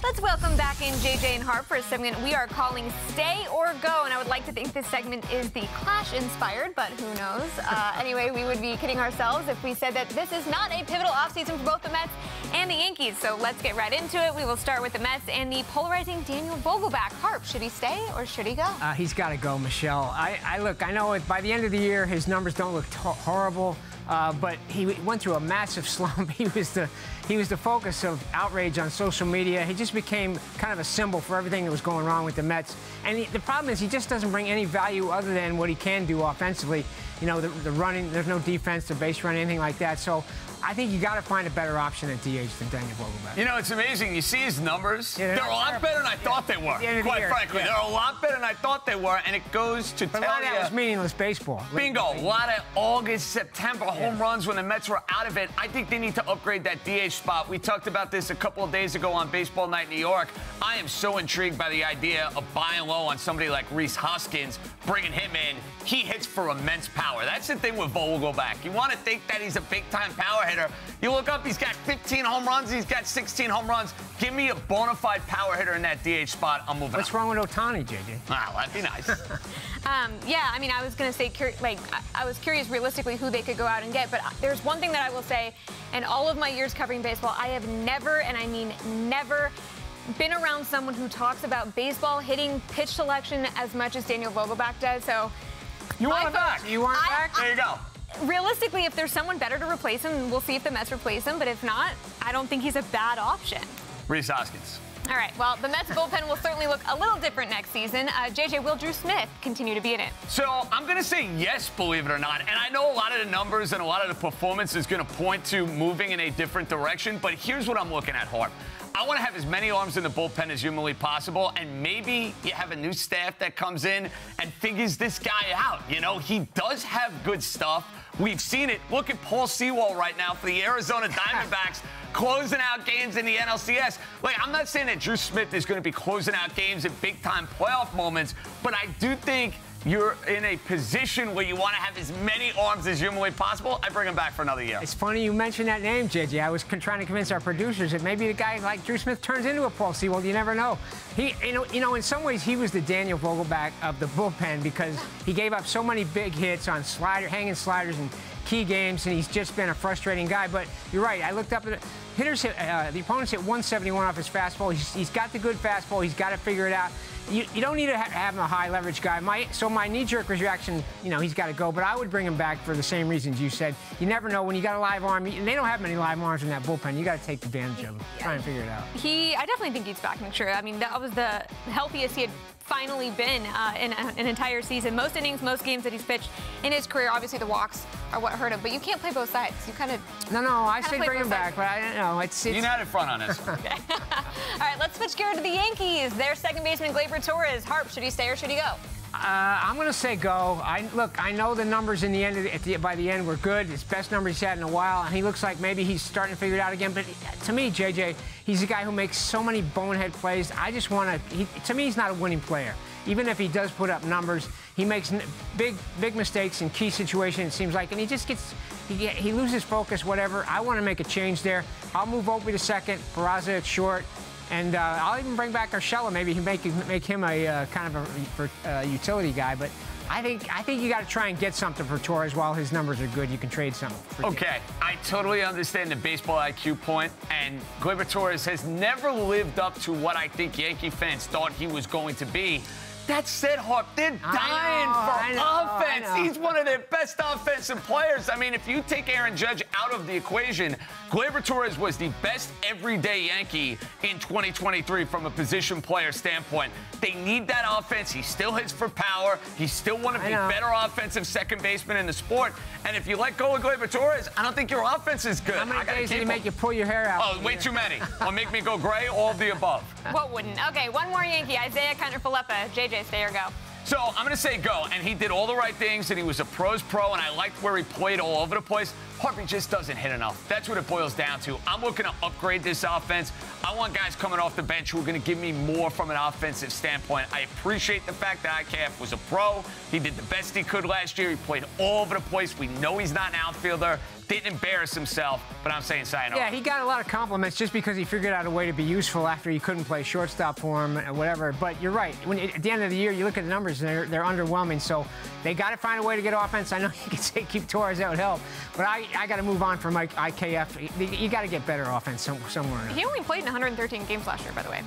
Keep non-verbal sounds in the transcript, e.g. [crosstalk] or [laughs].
Let's welcome back in JJ and Harp for a segment we are calling Stay or Go. And I would like to think this segment is the Clash inspired, but who knows? Uh, [laughs] anyway, we would be kidding ourselves if we said that this is not a pivotal offseason for both the Mets and the Yankees. So let's get right into it. We will start with the Mets and the polarizing Daniel Vogelbach. Harp, should he stay or should he go? Uh, he's got to go, Michelle. I, I, look, I know by the end of the year, his numbers don't look horrible. Uh, but he went through a massive [laughs] slump. He was the he was the focus of outrage on social media. He just became kind of a symbol for everything that was going wrong with the Mets. And he, the problem is he just doesn't bring any value other than what he can do offensively. You know, the, the running, there's no defense, the base run, anything like that. So I think you got to find a better option at DH than Daniel Vogelbach. You know, it's amazing. You see his numbers. Yeah, they're, they're a lot better than I thought they were. The quite the frankly, yeah. they're a lot better than I thought they were, and it goes to but tell a lot you. Of that was meaningless baseball. Bingo. A lot of August, September home runs when the Mets were out of it. I think they need to upgrade that DH spot. We talked about this a couple of days ago on Baseball Night in New York. I am so intrigued by the idea of buying low on somebody like Rhys Hoskins, bringing him in. He hits for immense power. That's the thing with Vogelbach. You want to think that he's a big-time power hitter. You look up, he's got 15 home runs. He's got 16 home runs. Give me a bona fide power hitter in that DH spot. I'm moving What's wrong with Ohtani, JJ? Wow, that'd be nice. [laughs] um, yeah, I mean, I was going to say, like, I was curious realistically who they could go out and get, but there's one thing that I will say, in all of my years covering baseball, I have never, and I mean never, been around someone who talks about baseball hitting pitch selection as much as Daniel Vogelbach does. So you want him back? You want him back? There you go. Realistically, if there's someone better to replace him, we'll see if the Mets replace him. But if not, I don't think he's a bad option. Rhys Hoskins. All right. Well, the Mets bullpen will certainly look a little different next season. Uh, JJ, will Drew Smith continue to be in it? So I'm going to say yes, believe it or not. And I know a lot of the numbers and a lot of the performance is going to point to moving in a different direction. But here's what I'm looking at, Harp. I want to have as many arms in the bullpen as humanly possible, and maybe you have a new staff that comes in and figures this guy out. You know, he does have good stuff. We've seen it. Look at Paul Sewald right now for the Arizona [laughs] Diamondbacks closing out games in the NLCS. Like, I'm not saying that Drew Smith is going to be closing out games at big time playoff moments, but I do think you're in a position where you want to have as many arms as humanly possible, I bring him back for another year. It's funny you mentioned that name, JJ. I was trying to convince our producers that maybe a guy like Drew Smith turns into a Paul Sewald. You never know. He, you know, you know, in some ways, he was the Daniel Vogelbach of the bullpen because he gave up so many big hits on slider, hanging sliders and key games, and he's just been a frustrating guy. But you're right. I looked up at. Hitters hit, uh, the opponents hit 171 off his fastball. He's, he's got the good fastball. He's got to figure it out. You, you don't need to have, have him a high leverage guy. My, so my knee-jerk reaction, you know, he's got to go. But I would bring him back for the same reasons you said. You never know when you got a live arm. And they don't have many live arms in that bullpen. You got to take advantage of them. Try and figure it out. He, I definitely think he's back next year. I mean, that was the healthiest he had finally been uh, in a, an entire season. Most innings, most games that he's pitched in his career. Obviously, the walks are what hurt him, but you can't play both sides. You kind of no, no. I say bring him back, but I don't know. It's, it's... you're not in front on this. okay. [laughs] All right, let's switch gear to the Yankees. Their second baseman Torres. Harp, should he stay or should he go? Uh, I'm going to say go. I look. I know the numbers in the end the, the, by the end were good. His best numbers he's had in a while, and he looks like maybe he's starting to figure it out again. But to me, JJ, he's a guy who makes so many bonehead plays. I just want to. To me, he's not a winning player. Even if he does put up numbers, he makes big, big mistakes in key situations. It seems like, and he just gets. He, he loses focus. Whatever. I want to make a change there. I'll move Opie to second. Peraza at short. And uh, I'll even bring back Urshela. Maybe make make him a uh, kind of a for, uh, utility guy. But I think I think you got to try and get something for Torres while his numbers are good. You can trade something. okay. I totally understand the baseball IQ point, and Gleyber Torres has never lived up to what I think Yankee fans thought he was going to be. That said, Harp, they're dying know, for know, offense. He's one of their best offensive players. I mean, if you take Aaron Judge out of the equation, Gleyber Torres was the best everyday Yankee in 2023 from a position player standpoint. They need that offense. He still hits for power. He's still one of the better offensive second basemen in the sport. And if you let go of Gleyber Torres, I don't think your offense is good. How many days did he make you pull your hair out? Oh, way too many. or make me go gray, all of the above. What wouldn't? Okay, one more Yankee, Isiah Kiner-Falefa. JJ, stay or go? So I'm going to say go. And he did all the right things, and he was a pro's pro, and I liked where he played all over the place. Harvey just doesn't hit enough. That's what it boils down to. I'm looking to upgrade this offense. I want guys coming off the bench who are going to give me more from an offensive standpoint. I appreciate the fact that IKF was a pro. He did the best he could last year. He played all over the place. We know he's not an outfielder. Didn't embarrass himself, but I'm saying sayonara. Yeah, he got a lot of compliments just because he figured out a way to be useful after he couldn't play shortstop for him or whatever. But you're right. When at the end of the year, you look at the numbers, and they're, they're underwhelming. So they got to find a way to get offense. I know [laughs] you can say keep Torres, that would help. But I, I got to move on from Mike IKF. You got to get better offense somewhere. He only played in 113 games last year, by the way.